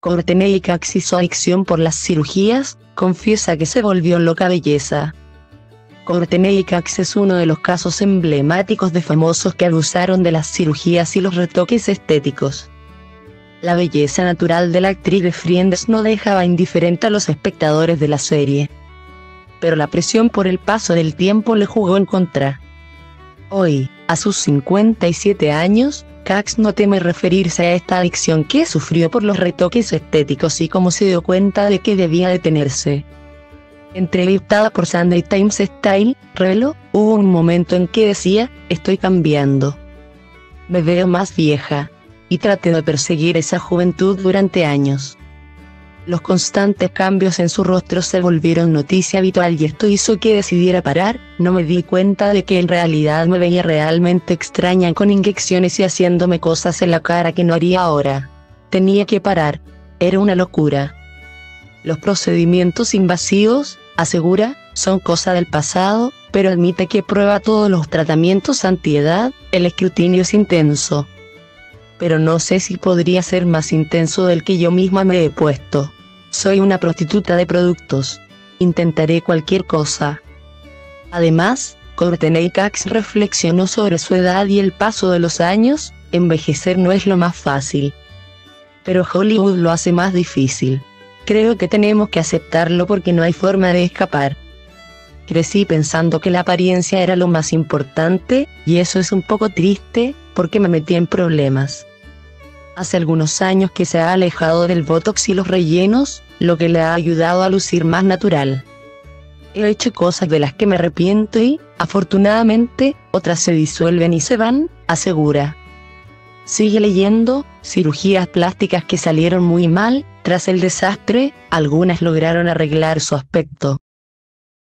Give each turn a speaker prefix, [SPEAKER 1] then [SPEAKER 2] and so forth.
[SPEAKER 1] Y su adicción por las cirugías, confiesa que se volvió loca belleza. Cox es uno de los casos emblemáticos de famosos que abusaron de las cirugías y los retoques estéticos. La belleza natural de la actriz de Friends no dejaba indiferente a los espectadores de la serie. Pero la presión por el paso del tiempo le jugó en contra. Hoy, a sus 57 años, Cax no teme referirse a esta adicción que sufrió por los retoques estéticos y cómo se dio cuenta de que debía detenerse. Entrevistada por Sunday Times Style, reveló, hubo un momento en que decía, estoy cambiando. Me veo más vieja. Y traté de perseguir esa juventud durante años. Los constantes cambios en su rostro se volvieron noticia habitual y esto hizo que decidiera parar, no me di cuenta de que en realidad me veía realmente extraña con inyecciones y haciéndome cosas en la cara que no haría ahora. Tenía que parar. Era una locura. Los procedimientos invasivos, asegura, son cosa del pasado, pero admite que prueba todos los tratamientos antiedad, el escrutinio es intenso. Pero no sé si podría ser más intenso del que yo misma me he puesto. Soy una prostituta de productos. Intentaré cualquier cosa. Además, Courtney Cox reflexionó sobre su edad y el paso de los años, envejecer no es lo más fácil. Pero Hollywood lo hace más difícil. Creo que tenemos que aceptarlo porque no hay forma de escapar. Crecí pensando que la apariencia era lo más importante, y eso es un poco triste, porque me metí en problemas. Hace algunos años que se ha alejado del botox y los rellenos, lo que le ha ayudado a lucir más natural. He hecho cosas de las que me arrepiento y, afortunadamente, otras se disuelven y se van, asegura. Sigue leyendo, cirugías plásticas que salieron muy mal, tras el desastre, algunas lograron arreglar su aspecto.